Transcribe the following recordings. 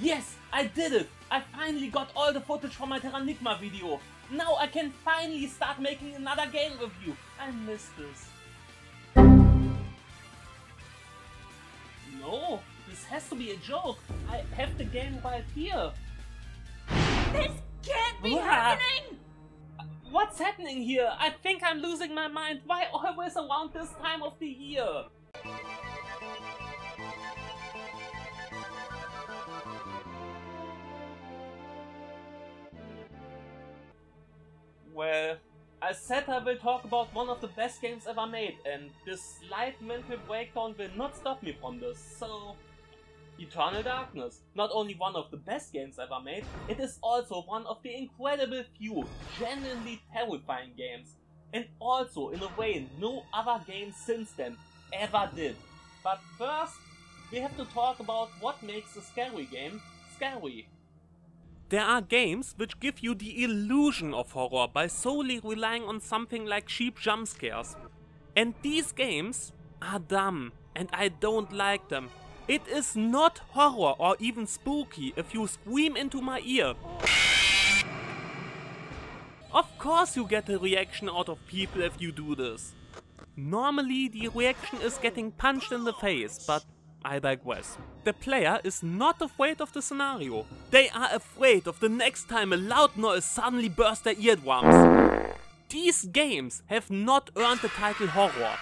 Yes, I did it! I finally got all the footage from my Terranigma video. Now I can finally start making another game review. I miss this. No, this has to be a joke. I have the game right here. This can't be happening! What's happening here? I think I'm losing my mind. Why always around this time of the year? Well, I said I will talk about one of the best games ever made, and this slight mental breakdown will not stop me from this, so... Eternal Darkness. Not only one of the best games ever made, it is also one of the incredible few, genuinely terrifying games. And also, in a way, no other game since then ever did. But first, we have to talk about what makes a scary game scary. There are games which give you the illusion of horror by solely relying on something like cheap jump scares. And these games are dumb, and I don't like them. It is not horror or even spooky if you scream into my ear. Of course you get a reaction out of people if you do this. Normally the reaction is getting punched in the face, but I digress. The player is not afraid of the scenario. They are afraid of the next time a loud noise suddenly bursts their eardrums. These games have not earned the title horror.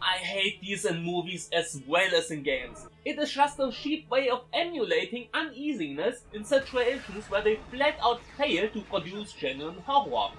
I hate these in movies as well as in games. It is just a cheap way of emulating uneasiness in situations where they flat out fail to produce genuine horror.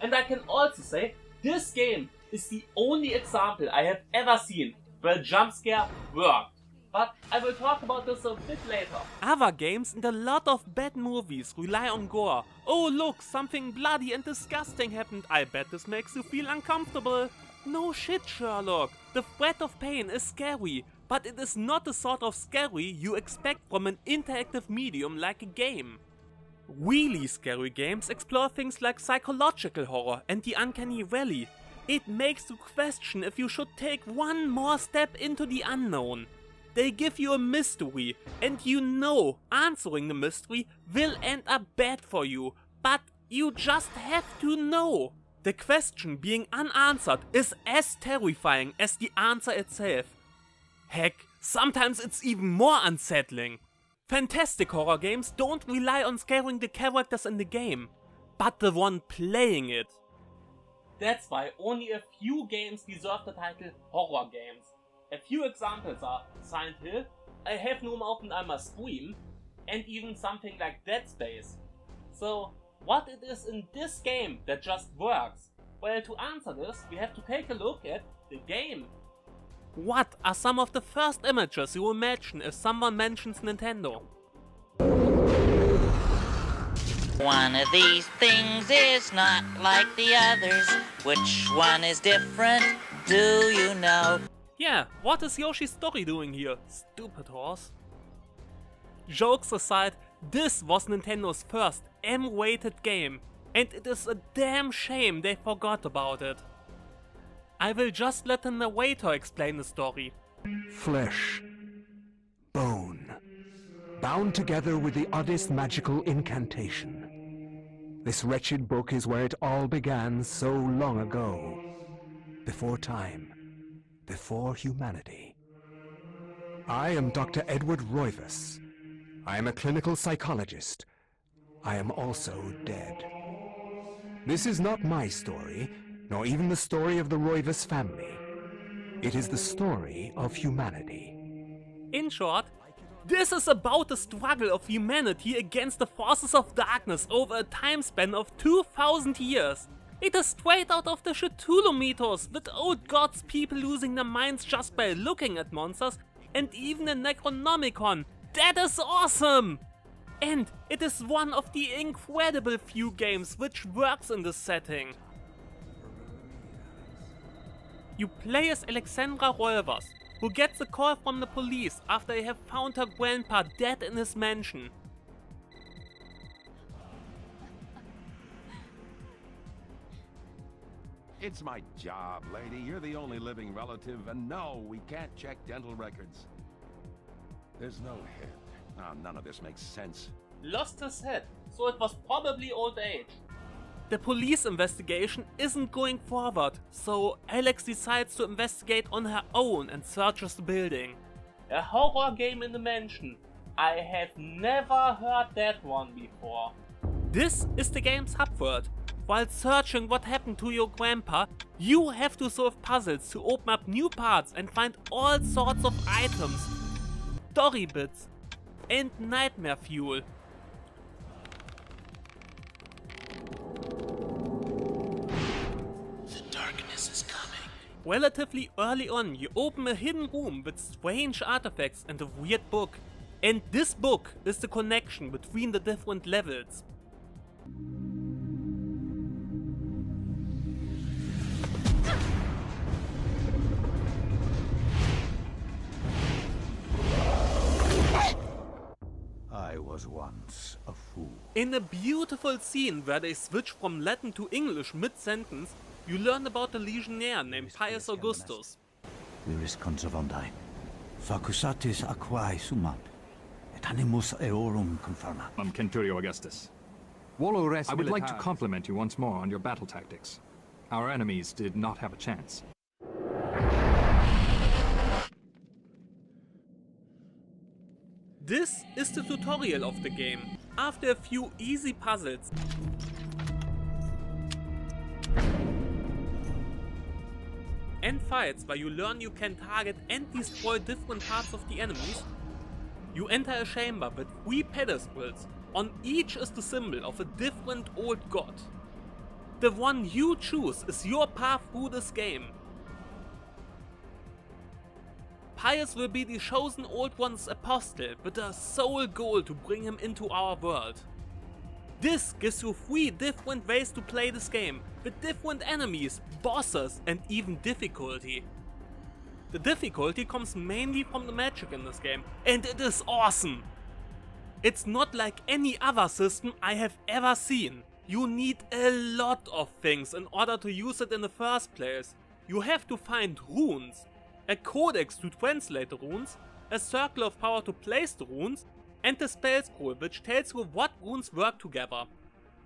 And I can also say, this game is the only example I have ever seen a jump scare worked. But I will talk about this a bit later. Other games and a lot of bad movies rely on gore. Oh look, something bloody and disgusting happened. I bet this makes you feel uncomfortable. No shit, Sherlock. The threat of pain is scary, but it is not the sort of scary you expect from an interactive medium like a game. Really scary games explore things like psychological horror and the uncanny valley. It makes you question if you should take one more step into the unknown. They give you a mystery, and you know answering the mystery will end up bad for you, but you just have to know. The question being unanswered is as terrifying as the answer itself. Heck, sometimes it's even more unsettling. Fantastic horror games don't rely on scaring the characters in the game, but the one playing it. That's why only a few games deserve the title horror games. A few examples are Silent Hill, I Have No Mouth and I Must Scream, and even something like Dead Space. So, what it is in this game that just works? Well, to answer this, we have to take a look at the game. What are some of the first images you imagine if someone mentions Nintendo? One of these things is not like the others. Which one is different? Do you know? Yeah, what is Yoshi's story doing here? Stupid horse. Jokes aside, this was Nintendo's first M-rated game, and it is a damn shame they forgot about it. I will just let the narrator explain the story. Flesh. Bone. Bound together with the oddest magical incantation. This wretched book is where it all began so long ago. Before time. Before humanity. I am Dr. Edward Roivas. I am a clinical psychologist. I am also dead. This is not my story, nor even the story of the Roivas family. It is the story of humanity. In short, this is about the struggle of humanity against the forces of darkness over a time span of 2000 years. It is straight out of the Cthulhu mythos, with old gods people losing their minds just by looking at monsters, and even a Necronomicon. That is awesome! And it is one of the incredible few games which works in this setting. You play as Alexandra Roivas, who gets a call from the police after they have found her grandpa dead in his mansion. It's my job, lady. You're the only living relative, and no, we can't check dental records. There's no head, Ah, none of this makes sense. Lost his head, so it was probably old age. The police investigation isn't going forward, so Alex decides to investigate on her own and searches the building. A horror game in the mansion. I have never heard that one before. This is the game's subworld. While searching what happened to your grandpa, you have to solve puzzles to open up new parts and find all sorts of items, story bits, and nightmare fuel. Relatively early on, you open a hidden room with strange artifacts and a weird book. And this book is the connection between the different levels. I was once a fool. In a beautiful scene where they switch from Latin to English mid-sentence, you learn about a legionnaire named Pius Augustus. Viris conservandi. Facusatis aquae sumat. Et animus eorum confirma. I'm Centurio Augustus. Volo res I would like to compliment you once more on your battle tactics. Our enemies did not have a chance. This is the tutorial of the game. After a few easy puzzles, fights where you learn you can target and destroy different parts of the enemies, you enter a chamber with three pedestals. On each is the symbol of a different old god. The one you choose is your path through this game. Pius will be the chosen Old One's apostle with the sole goal to bring him into our world. This gives you three different ways to play this game, with different enemies, bosses and even difficulty. The difficulty comes mainly from the magic in this game, and it is awesome! It's not like any other system I have ever seen. You need a lot of things in order to use it in the first place. You have to find runes, a codex to translate the runes, a circle of power to place the runes, and the spell scroll which tells you what runes work together.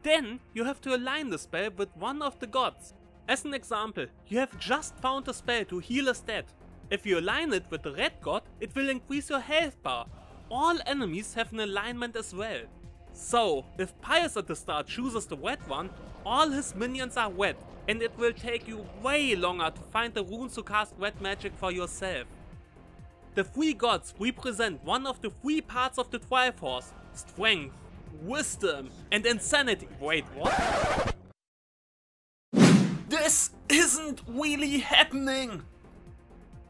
Then you have to align the spell with one of the gods. As an example, you have just found a spell to heal a stat. If you align it with the red god, it will increase your health bar. All enemies have an alignment as well. So, if Pius at the start chooses the red one, all his minions are red, and it will take you way longer to find the runes to cast red magic for yourself. The three gods represent one of the three parts of the Triforce, strength, wisdom, and insanity. Wait, what? This isn't really happening!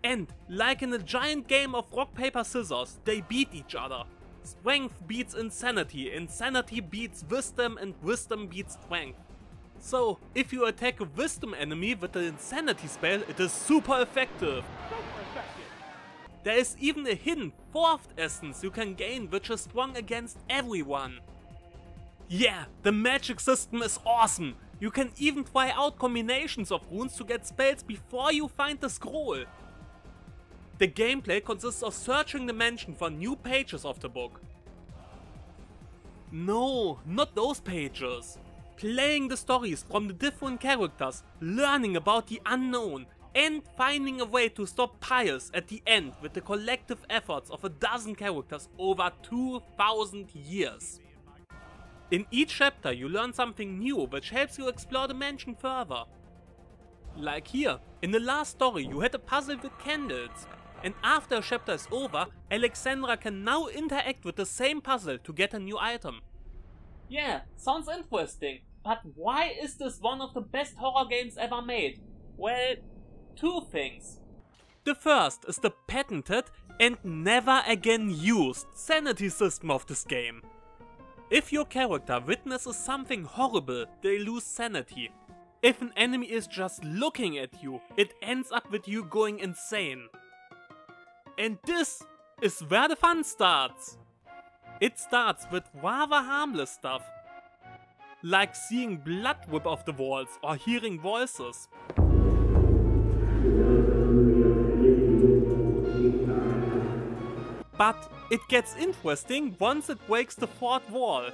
And, like in a giant game of rock, paper, scissors, they beat each other. Strength beats insanity, insanity beats wisdom, and wisdom beats strength. So, if you attack a wisdom enemy with an insanity spell, it is super effective. There is even a hidden fourth essence you can gain which is strong against everyone. Yeah, the magic system is awesome. You can even try out combinations of runes to get spells before you find the scroll. The gameplay consists of searching the mansion for new pages of the book. No, not those pages. Playing the stories from the different characters, learning about the unknown, and finding a way to stop Pius at the end with the collective efforts of a dozen characters over 2000 years. In each chapter you learn something new which helps you explore the mansion further. Like here, in the last story you had a puzzle with candles, and after a chapter is over, Alexandra can now interact with the same puzzle to get a new item. Yeah, sounds interesting, but why is this one of the best horror games ever made? Well, two things. The first is the patented and never again used sanity system of this game. If your character witnesses something horrible, they lose sanity. If an enemy is just looking at you, it ends up with you going insane. And this is where the fun starts. It starts with rather harmless stuff, like seeing blood whip off the walls or hearing voices. But it gets interesting once it breaks the fourth wall.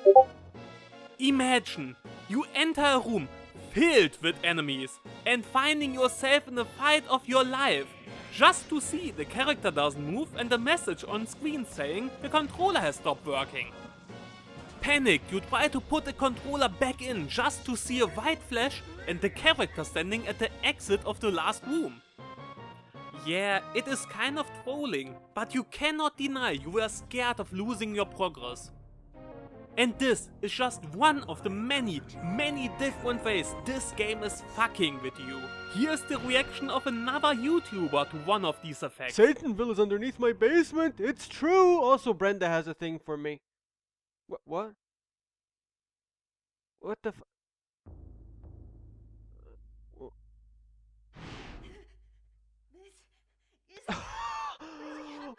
Imagine, you enter a room filled with enemies and finding yourself in the fight of your life just to see the character doesn't move and a message on screen saying the controller has stopped working. Panic, you try to put the controller back in just to see a white flash and the character standing at the exit of the last room. Yeah, it is kind of trolling, but you cannot deny you were scared of losing your progress. And this is just one of the many, many different ways this game is fucking with you. Here's the reaction of another YouTuber to one of these effects. Satanville is underneath my basement. It's true. Also, Brenda has a thing for me. What? What? What the?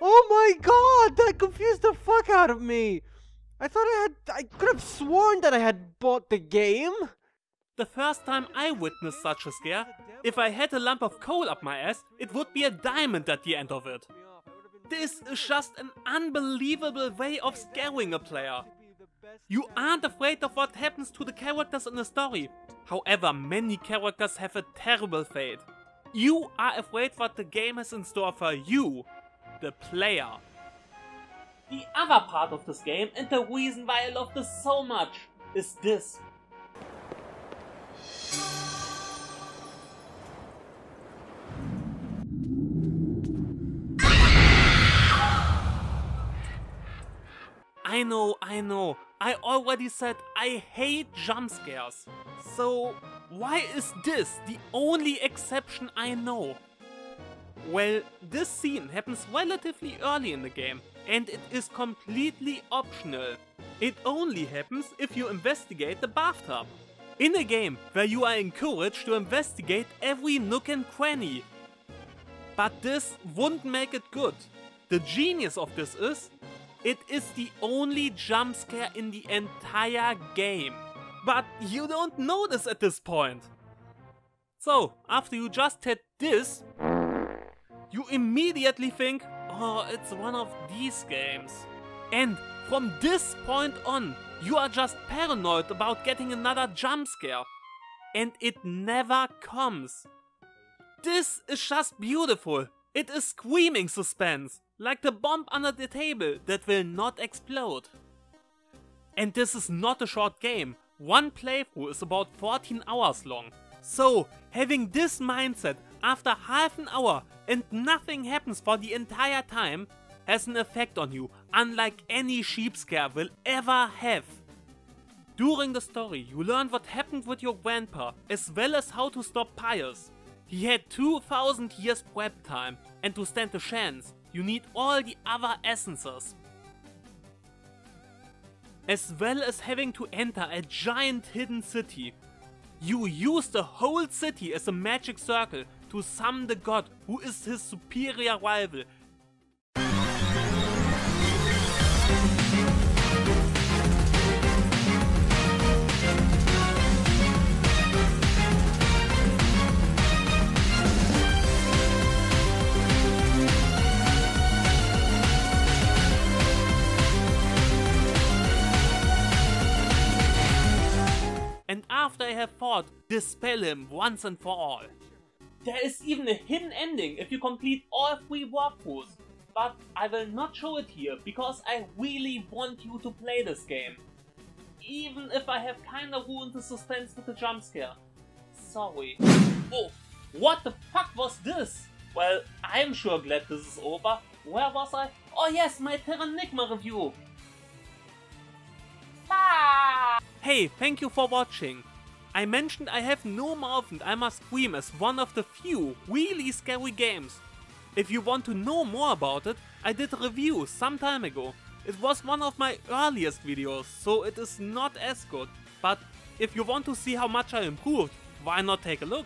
Oh my god! That confused the fuck out of me. I thought I had. I could have sworn that I had bought the game. The first time I witnessed such a scare, if I had a lump of coal up my ass, it would be a diamond at the end of it. This is just an unbelievable way of scaring a player. You aren't afraid of what happens to the characters in the story. However, many characters have a terrible fate. You are afraid what the game has in store for you, the player. The other part of this game, and the reason why I love this so much, is this. I know, I know, I already said I hate jump scares. So why is this the only exception I know? Well, this scene happens relatively early in the game and it is completely optional. It only happens if you investigate the bathtub. In a game where you are encouraged to investigate every nook and cranny. But this wouldn't make it good. The genius of this is, it is the only jump scare in the entire game. But you don't this at this point. So, after you just had this, you immediately think, oh, it's one of these games. And from this point on, you are just paranoid about getting another jump scare. And it never comes. This is just beautiful. It is screaming suspense, like the bomb under the table that will not explode. And this is not a short game. One playthrough is about 14 hours long. So, having this mindset after half an hour and nothing happens for the entire time has an effect on you, unlike any sheep scare will ever have. During the story, you learn what happened with your grandpa, as well as how to stop Pius. He had 2000 years prep time, and to stand a chance, you need all the other essences. As well as having to enter a giant hidden city. You use the whole city as a magic circle to summon the god who is his superior rival. And after I have fought, dispel him once and for all. There is even a hidden ending if you complete all three walkthroughs, but I will not show it here because I really want you to play this game. Even if I have kinda ruined the suspense with the jump scare. Sorry. Oh, what the fuck was this? Well, I'm sure glad this is over. Where was I? Oh yes, my Terranigma review! Ah! Hey, thank you for watching. I mentioned I have no mouth and I must scream as one of the few really scary games. If you want to know more about it, I did a review some time ago. It was one of my earliest videos, so it is not as good. But if you want to see how much I improved, why not take a look?